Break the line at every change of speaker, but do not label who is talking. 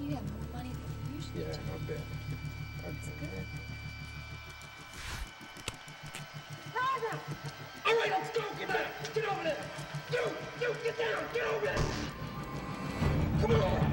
You have more money than you usually Yeah, I bet. That's good. Roger!
All right, let's go! Get down! Get over there! You! You! Get down! Get over there! Come on!